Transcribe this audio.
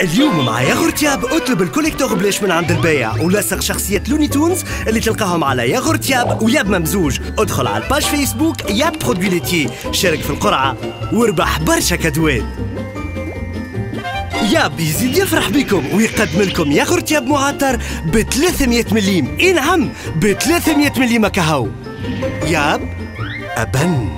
اليوم مع ياغورت Y'AB أطلب ال collector بلاش من عند البايع ولصق شخصية Looney Tunes اللي تلقاهم على ياغورت Y'AB و Y'AB ممزوج. ادخل على ال page Facebook Y'AB produits laitiers شارك في القرعة واربح برشا كادوات Y'AB يزيد يفرح بكم ويقدم لكم ياغورت Y'AB معطر ب 300 مليم. اي نعم ب 300 مليم كهو. Y'AB أبن.